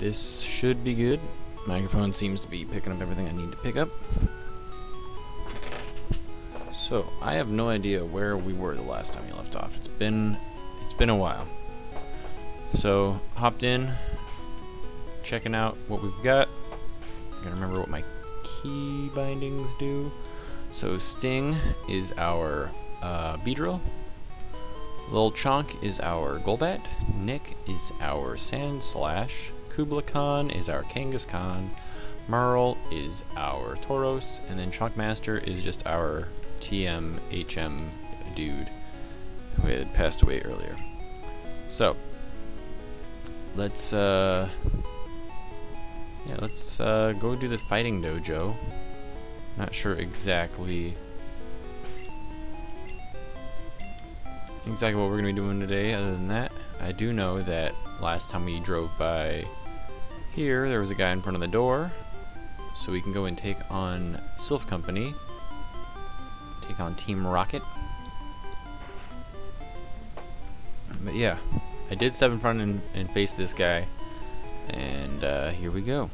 this should be good. Microphone seems to be picking up everything I need to pick up. So, I have no idea where we were the last time we left off. It's been it's been a while. So, hopped in, checking out what we've got. I gotta remember what my key bindings do. So, Sting is our uh, Beedrill. Lil Chonk is our Golbat. Nick is our Sandslash. Kubla Khan is our Kangaskhan. Merle is our Tauros. And then Chonkmaster is just our TM HM dude who had passed away earlier. So, let's, uh, yeah, let's uh, go do the fighting dojo. Not sure exactly exactly what we're going to be doing today other than that. I do know that last time we drove by here, there was a guy in front of the door. So we can go and take on Silph Company. Take on Team Rocket. But yeah, I did step in front and, and face this guy. And uh, here we go.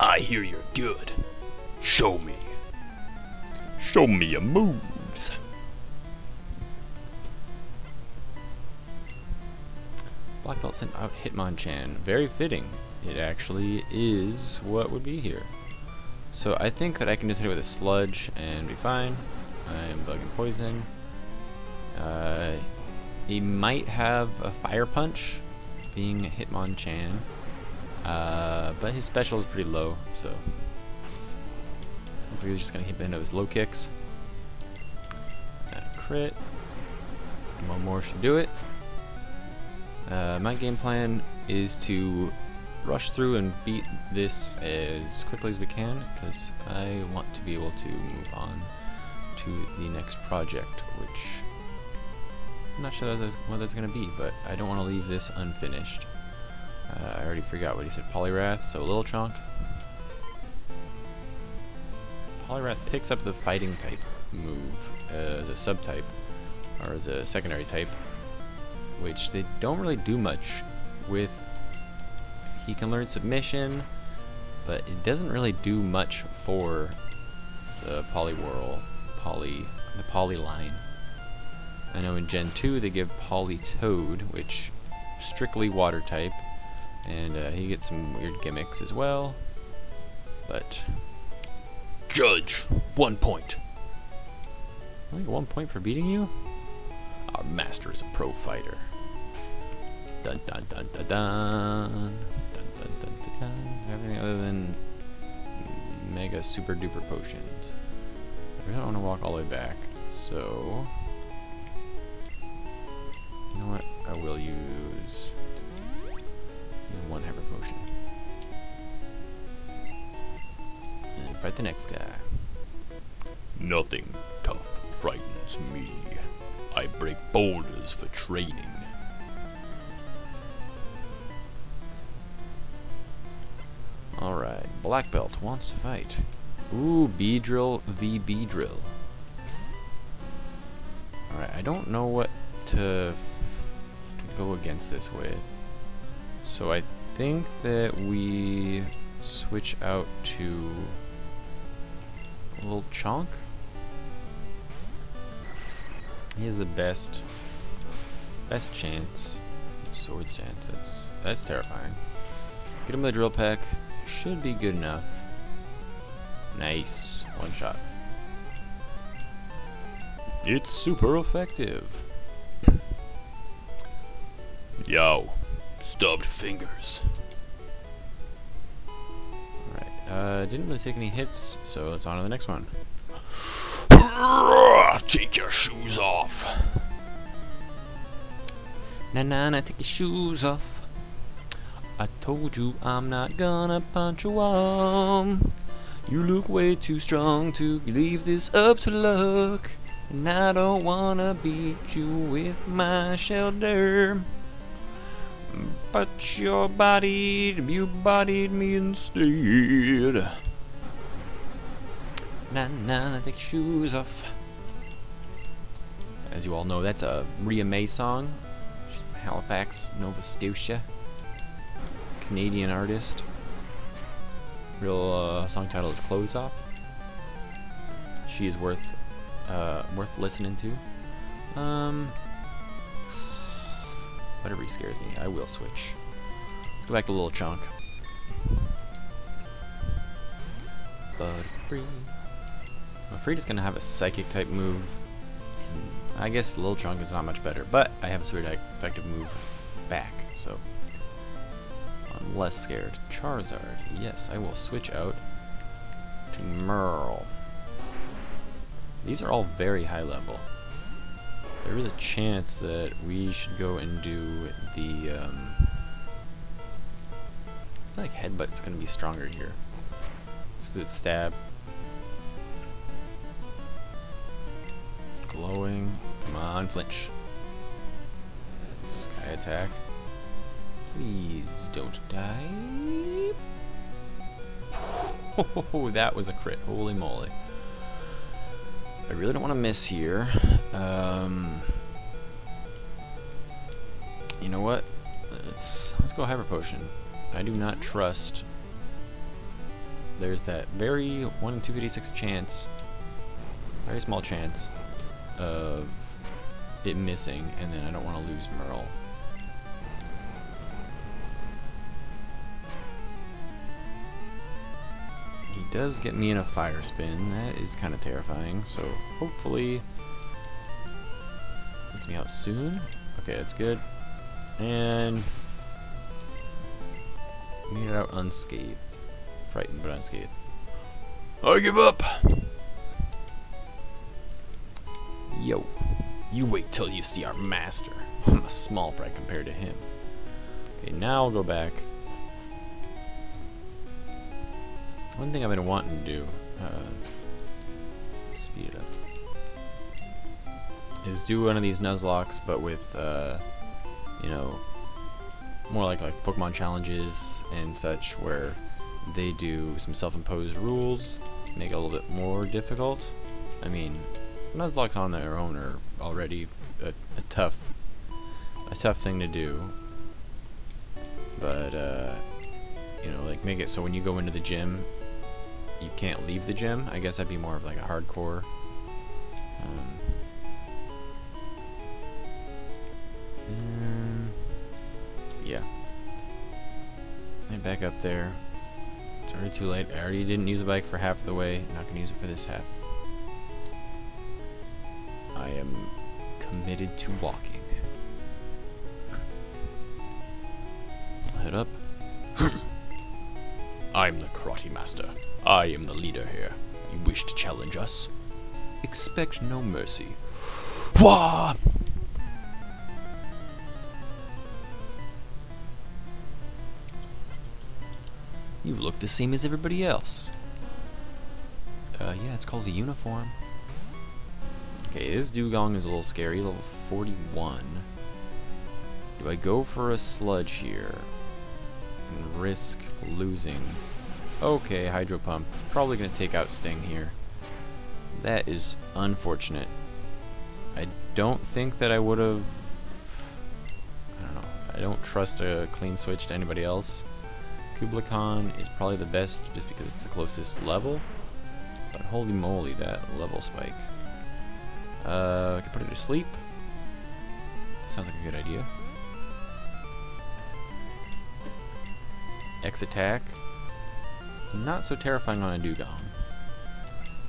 I hear you're good. Show me. Show me your moves. Black Belt sent out Hitmonchan. Very fitting. It actually is what would be here. So I think that I can just hit it with a Sludge and be fine. I am Bug and Poison. Uh, he might have a Fire Punch, being Hitmonchan. Uh, but his special is pretty low, so... Looks like he's just gonna hit end his low kicks. Crit. One more should do it. Uh, my game plan is to rush through and beat this as quickly as we can because I want to be able to move on to the next project, which I'm not sure that's, what that's going to be, but I don't want to leave this unfinished. Uh, I already forgot what he said, Poliwrath, so Lil Chonk. Poliwrath picks up the fighting type move uh, as a subtype, or as a secondary type, which they don't really do much with. He can learn submission, but it doesn't really do much for the Poliwhirl, Poly, the Poly line. I know in Gen 2 they give Politoed, which strictly water type, and uh, he gets some weird gimmicks as well. But Judge, one point. only one point for beating you. Our master is a pro fighter. Dun dun dun dun dun. Dun dun dun dun dun. Other than mega super duper potions. I don't want to walk all the way back, so. You know what? I will use. use one hyper potion. And fight the next guy. Nothing tough frightens me. I break boulders for training. Alright, Black Belt wants to fight. Ooh, Beedrill v Beedrill. Alright, I don't know what to, to go against this with. So I think that we switch out to a little Chonk. He has the best best chance. Swords Dance. That's that's terrifying. Get him the drill peck. Should be good enough. Nice. One shot. It's super effective. Yo, stubbed fingers. Alright. Uh, didn't really take any hits, so let's on to the next one. Take your shoes off. Nah, nah, nah, take your shoes off. I told you I'm not gonna punch you on. You look way too strong to leave this up to luck. And I don't wanna beat you with my shoulder. But your body, you bodied me instead. Nah, nah, take your shoes off. As you all know, that's a Rhea May song. She's from Halifax, Nova Scotia. Canadian artist. Real uh, song title is "Clothes Off." She is worth uh, worth listening to. Um, whatever he scares me, I will switch. Let's go back to Little Chonk. Butterfree. I'm afraid it's gonna have a psychic type move. I guess Little Chonk is not much better, but I have a super effective move back, so less scared. Charizard, yes, I will switch out to Merle. These are all very high level. There is a chance that we should go and do the, um, I feel like Headbutt's going to be stronger here. So the stab. Glowing. Come on, flinch. Sky attack. Please don't die. Oh, that was a crit. Holy moly. I really don't want to miss here. Um, you know what? Let's let's go Hyper Potion. I do not trust. There's that very 1 in 256 chance, very small chance, of it missing, and then I don't want to lose Merle. Does get me in a fire spin. That is kind of terrifying. So hopefully gets me out soon. Okay, that's good. And made it out unscathed. Frightened but unscathed. I give up. Yo, you wait till you see our master. I'm a small fry compared to him. Okay, now I'll go back. One thing I've been wanting to do, uh, speed it up, is do one of these Nuzlockes, but with, uh, you know, more like like Pokemon challenges and such, where they do some self-imposed rules, make it a little bit more difficult. I mean, Nuzlockes on their own are already a, a tough, a tough thing to do. But uh, you know, like make it so when you go into the gym, you can't leave the gym. I guess that'd be more of like a hardcore. Um, and yeah. And back up there. It's already too late. I already didn't use the bike for half the way. Not gonna use it for this half. I am committed to walking. Head up. I'm the karate master. I am the leader here. You wish to challenge us? Expect no mercy. Wah! You look the same as everybody else. Uh, yeah, it's called a uniform. Okay, this Dewgong is a little scary, level 41. Do I go for a sludge here and risk losing? Okay, Hydro Pump. Probably going to take out Sting here. That is unfortunate. I don't think that I would have... I don't know. I don't trust a clean switch to anybody else. Kubla Khan is probably the best just because it's the closest level. But holy moly, that level spike. Uh, I can put it to sleep. Sounds like a good idea. X attack. Not so terrifying on a Dewgong.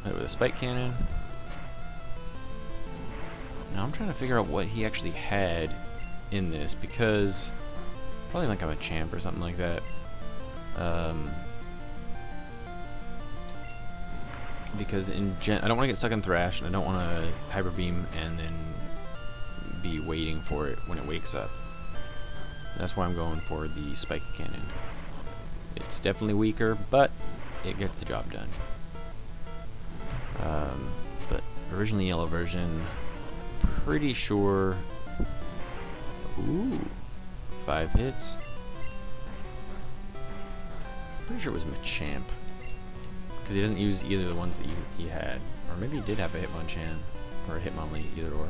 Right, with a spike cannon. Now I'm trying to figure out what he actually had in this because probably like I'm a champ or something like that. Um, because in gen I don't want to get stuck in Thrash, and I don't want to Hyper Beam and then be waiting for it when it wakes up. That's why I'm going for the Spike Cannon. It's definitely weaker, but it gets the job done. Um, but originally yellow version, pretty sure. Ooh, five hits. Pretty sure it was Machamp. Because he doesn't use either of the ones that he, he had. Or maybe he did have a Hitmonchan. Or a Hitmonlee, either or.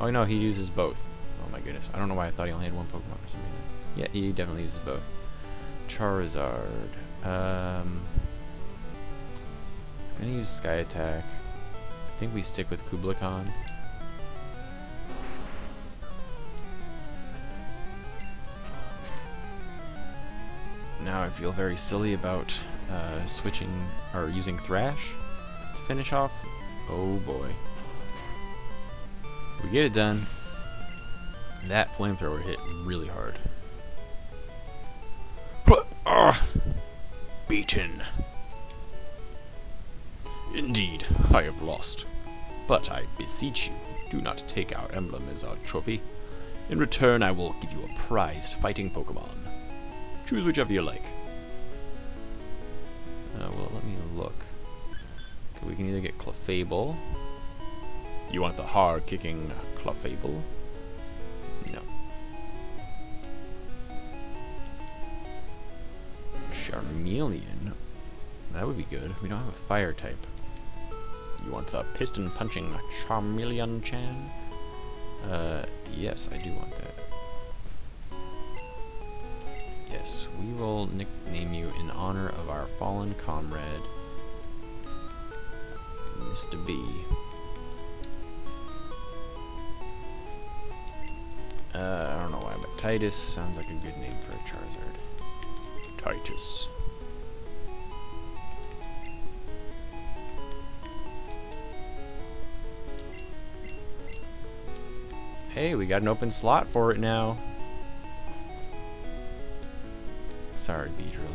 Oh no, he uses both. Oh my goodness. I don't know why I thought he only had one Pokemon for some reason. Yeah, he definitely uses both. Charizard. Um, it's gonna use Sky Attack. I think we stick with Kubla Khan. Now I feel very silly about uh, switching or using Thrash to finish off. Oh boy. We get it done. That flamethrower hit really hard. Beaten. Indeed, I have lost. But I beseech you, do not take our emblem as our trophy. In return, I will give you a prized fighting Pokemon. Choose whichever you like. Uh, well, let me look. We can either get Clefable. You want the hard-kicking Clefable? Charmeleon. That would be good. We don't have a fire type. You want the piston-punching Charmeleon-chan? Uh, yes, I do want that. Yes, we will nickname you in honor of our fallen comrade, Mr. B. Uh, I don't know why, but Titus sounds like a good name for a Charizard. Hey, we got an open slot for it now. Sorry, Beedrill.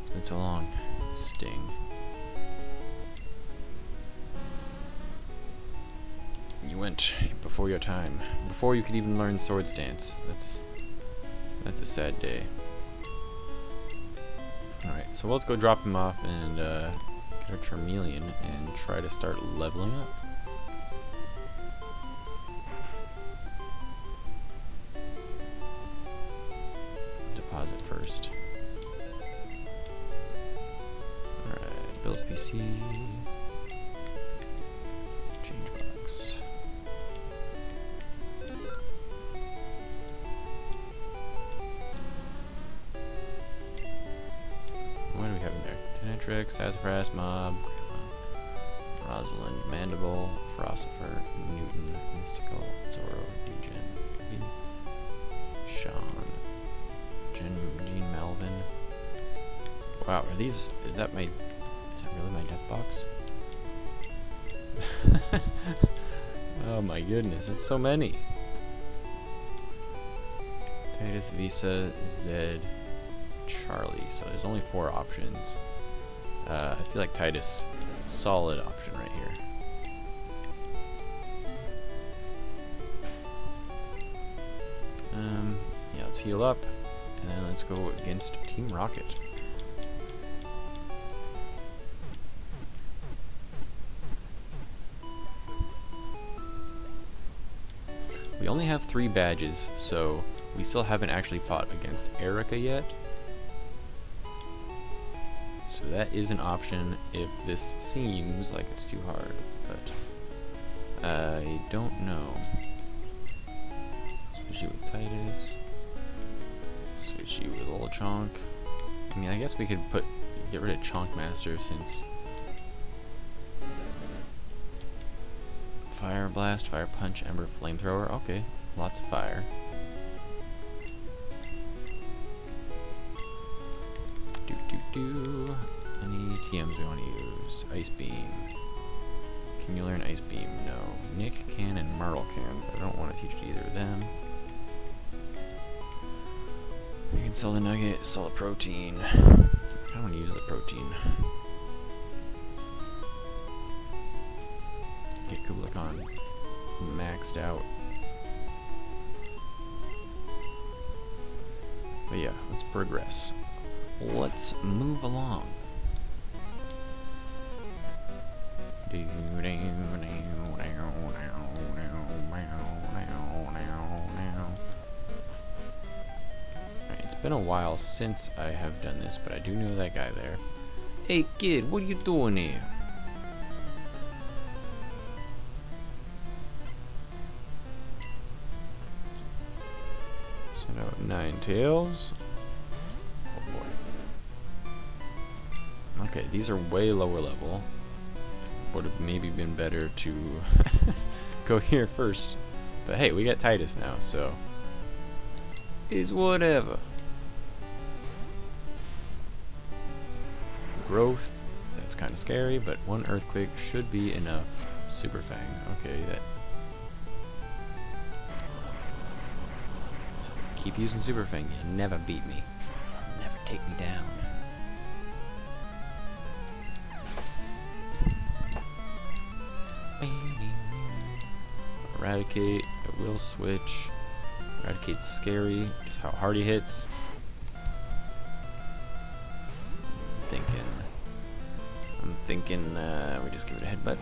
It's been so long. Sting. You went before your time. Before you could even learn Swords Dance. That's that's a sad day. Alright, so let's go drop him off and uh, get our Charmeleon and try to start leveling up. These, is that my, is that really my death box? oh my goodness, that's so many. Titus, Visa, Zed, Charlie. So there's only four options. Uh, I feel like Titus, solid option right here. Um, yeah, let's heal up, and then let's go against Team Rocket. We only have three badges, so we still haven't actually fought against Erika yet. So that is an option if this seems like it's too hard, but I don't know. Switch you with Titus. Switch you with Little Chonk. I mean, I guess we could put get rid of Chonk Master since Fire Blast, Fire Punch, Ember Flamethrower. Okay, lots of fire. Do do do. Any TMs we want to use? Ice Beam. Can you learn Ice Beam? No. Nick can and Myrtle can, but I don't want to teach either of them. You can sell the nugget, sell the protein. I don't want to use the protein. Kubla Khan maxed out. But yeah, let's progress. Let's move along. Alright, It's been a while since I have done this, but I do know that guy there. Hey kid, what are you doing here? Tails. Oh boy. Okay, these are way lower level. Would have maybe been better to go here first. But hey, we got Titus now, so is whatever. Growth, that's kind of scary, but one earthquake should be enough. Super Fang, okay, that. Keep using Super Fang, you'll never beat me. Never take me down. Raticate, it will switch. Raticate's scary, just how hard he hits. I'm thinking. I'm thinking uh, we just give it a headbutt.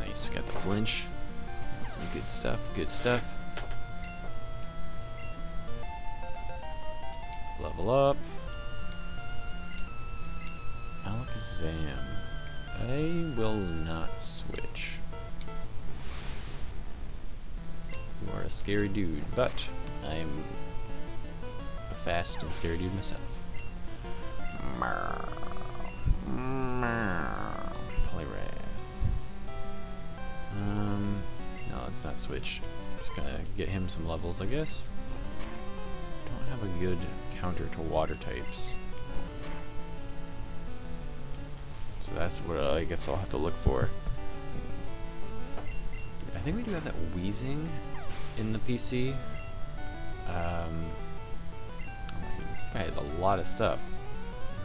Nice, got the flinch. Some good stuff, good stuff. Level up. Alakazam. I will not switch. You are a scary dude, but I'm a fast and scary dude myself. Poliwrath. Let's not switch. Just gonna get him some levels, I guess. Don't have a good counter to water types. So that's what I guess I'll have to look for. I think we do have that wheezing in the PC. Um, oh this guy has a lot of stuff.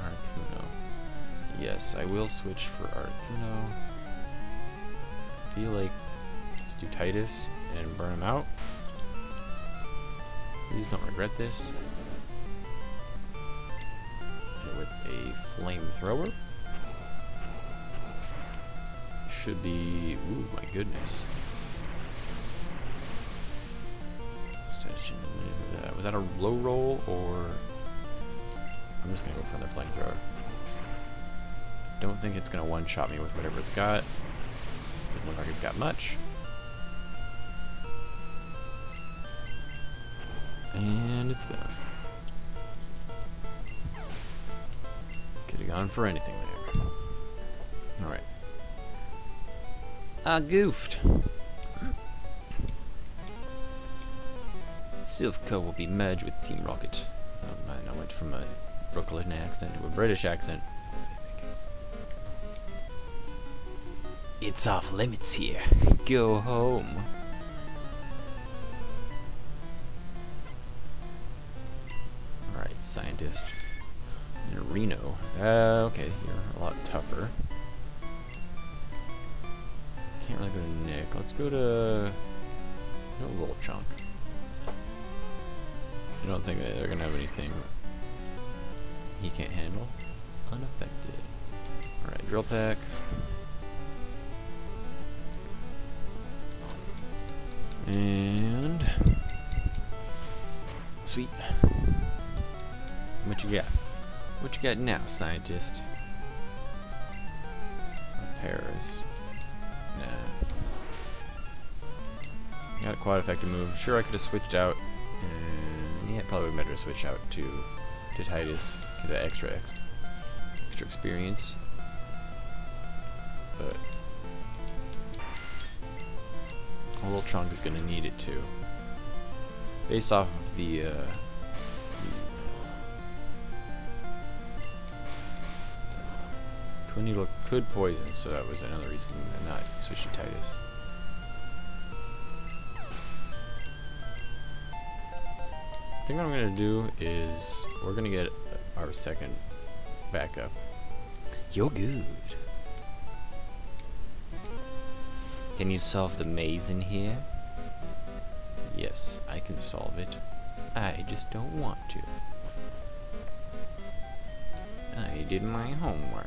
Articuno. Yes, I will switch for Articuno. feel like do Titus and burn him out. Please don't regret this. Hit with a flamethrower. Should be. Ooh, my goodness. Was that a low roll or. I'm just gonna go for another flamethrower. Don't think it's gonna one shot me with whatever it's got. Doesn't look like it's got much. And it's done. Could have gone for anything there. Alright. I goofed. Silph Co will be merged with Team Rocket. Oh man, I went from a Brooklyn accent to a British accent. It's off limits here. Go home. Scientist. And Reno. Uh, okay, you're a lot tougher. Can't really go to Nick. Let's go to... No little Chonk. I don't think they're gonna have anything he can't handle. Unaffected. Alright, Drill Peck. And sweet. What you got? What you got now, scientist? Paris. Nah. Got a quite effective move. Sure, I could have switched out. And yeah, probably better to switch out to to Titus. Get that extra ex extra experience. But a little Chonk is gonna need it too. Based off of the uh, Twin Needle could poison, so that was another reason I'm not switching Titus. I think what I'm gonna do is we're gonna get our second backup. You're good. Can you solve the maze in here? Yes, I can solve it. I just don't want to. I did my homework.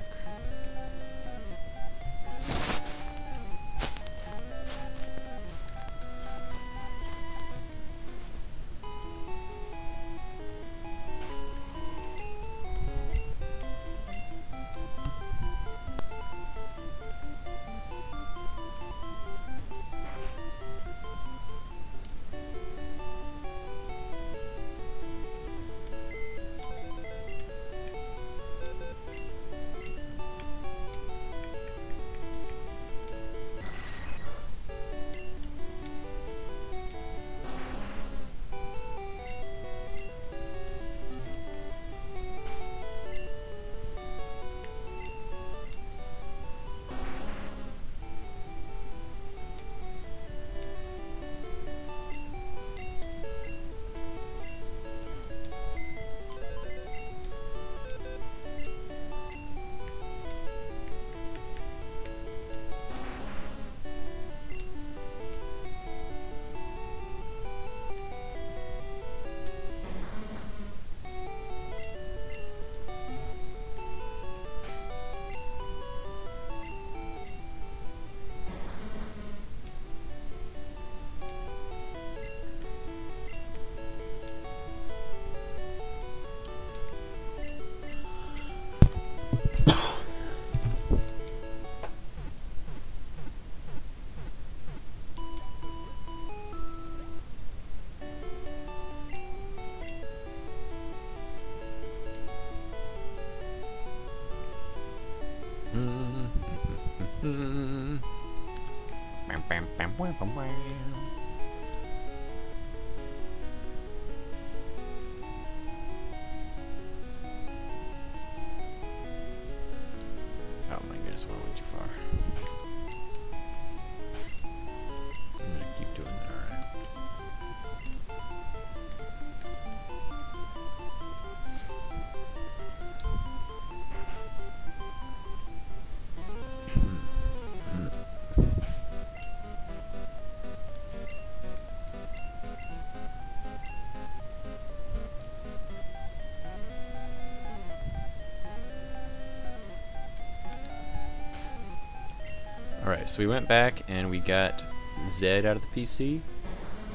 So we went back and we got Zed out of the PC.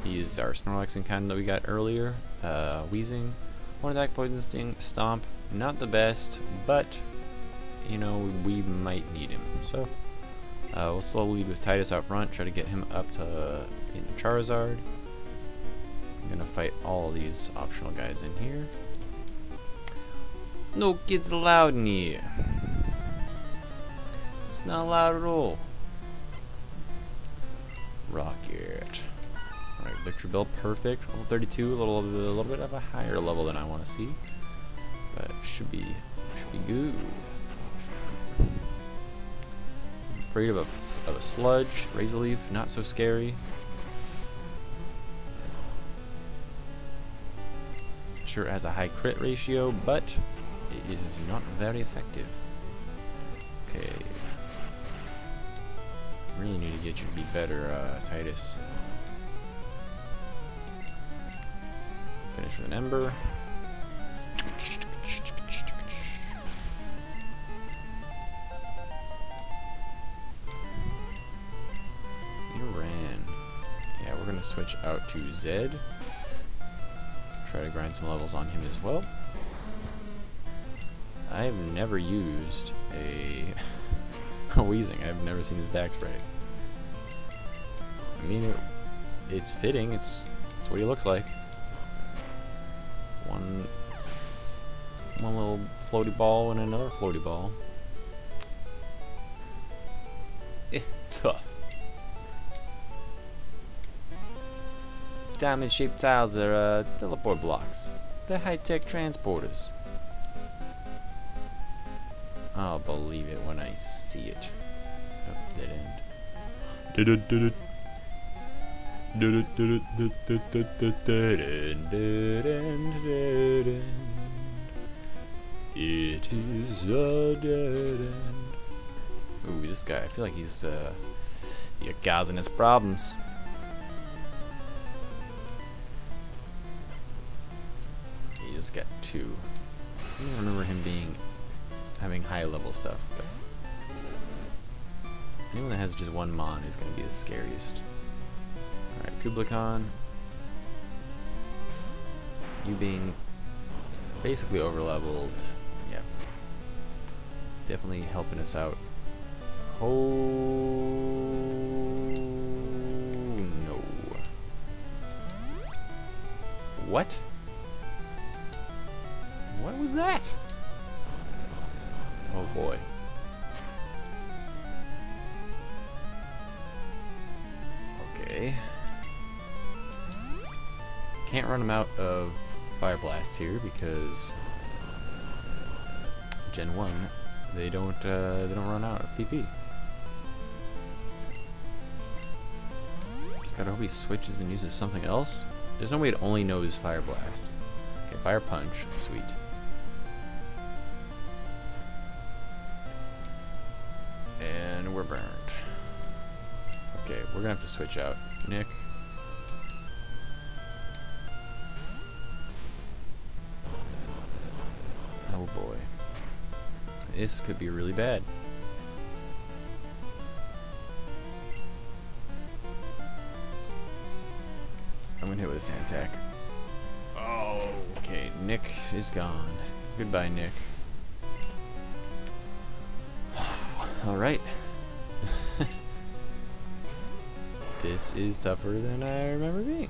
He's our Snorlax and kind that we got earlier. Uh, Wheezing, one attack, Poison Sting, Stomp. Not the best, but, you know, we might need him. So, uh, we'll slowly lead with Titus out front, try to get him up to in Charizard. I'm gonna fight all these optional guys in here. No kids allowed in here. It's not allowed at all. Bill, perfect. Level 32, a little, a little bit of a higher level than I want to see. But should be, should be good. I'm afraid of a, of a sludge. Razor Leaf, not so scary. Sure, it has a high crit ratio, but it is not very effective. Okay. Really need to get you to be better, uh, Titus. An Ember. Iran. Yeah, we're gonna switch out to Zed. Try to grind some levels on him as well. I've never used a a wheezing. I've never seen his back spray. I mean, it, it's fitting. It's it's what he looks like. Floaty ball and another floaty ball. Eh, tough. Diamond-shaped tiles are uh, teleport blocks. They're high-tech transporters. I'll believe it when I see it. Oh, dead end. Did it, did it. Did it, did it, did it, did it, did it. Dead end, dead end, dead end. It is a dead end. Ooh, this guy, I feel like he's, uh, yeah, causing us problems. He just got two. I don't remember him being, having high level stuff, but anyone that has just one Mon is going to be the scariest. Alright, Kublai Khan. You being basically over leveled. Yeah. Definitely helping us out. Oh no. What? What was that? Oh boy. Okay. Can't run them out of Fire Blast here because Gen 1 they don't uh, they don't run out of PP. Just gotta hope he switches and uses something else. There's no way it only knows Fire Blast. Okay, Fire Punch, sweet. And we're burned. Okay, we're gonna have to switch out. Nick. This could be really bad. I'm gonna hit with a sand attack. Oh, okay. Nick is gone. Goodbye, Nick. Alright. this is tougher than I remember being.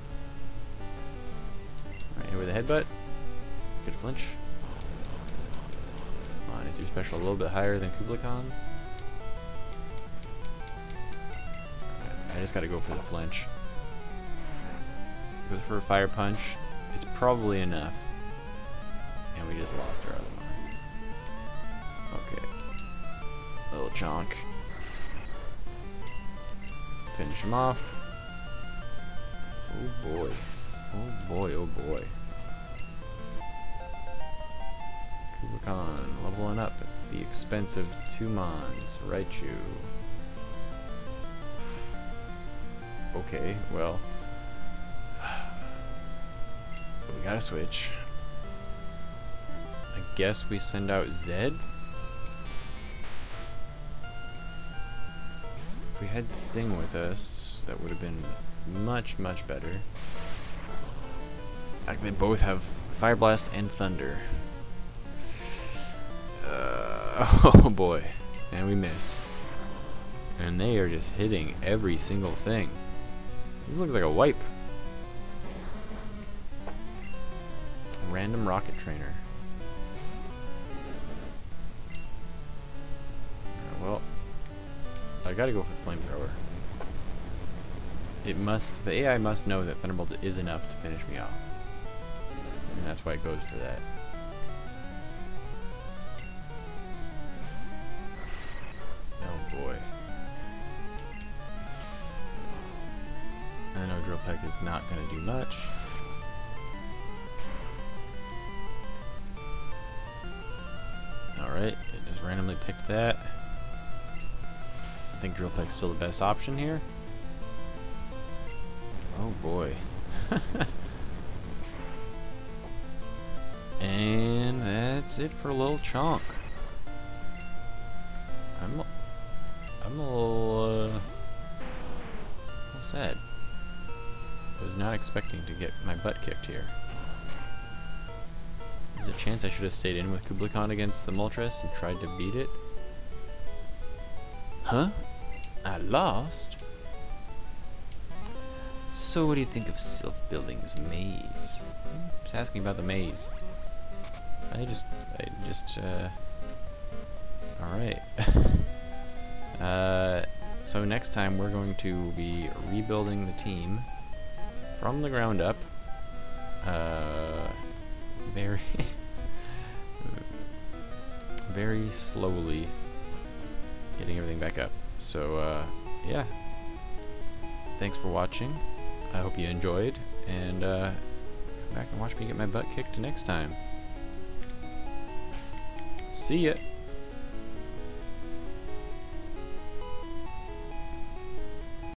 Alright, hit with a headbutt. Good flinch. Your special a little bit higher than Kublai Khan's? I just gotta go for the flinch. Goes for a fire punch. It's probably enough. And we just lost our other one. Okay. Little Chonk. Finish him off. Oh boy. Oh boy, oh boy. Kublai leveling up at the expense of two Mons. Raichu. Okay, well. We gotta switch. I guess we send out Zed? If we had Sting with us, that would have been much, much better. In fact, they both have Fire Blast and Thunder. Oh boy. And we miss. And they are just hitting every single thing. This looks like a wipe. Random rocket trainer. Well, I gotta go for the flamethrower. It must, the AI must know that Thunderbolt is enough to finish me off. And that's why it goes for that. Peck is not going to do much. Alright, it just randomly picked that. I think Drill Peck's still the best option here. Oh boy. and that's it for Lil Chonk. Expecting to get my butt kicked here. There's a chance I should have stayed in with Kublai Khan against the Moltres and tried to beat it. Huh? I lost? So what do you think of Silph Building's maze? Just asking about the maze. I just, I just, uh... Alright. uh, so next time we're going to be rebuilding the team from the ground up. Uh, very, very slowly getting everything back up. So, uh, yeah. Thanks for watching. I hope you enjoyed, and uh, come back and watch me get my butt kicked next time. See ya!